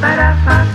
para fácil.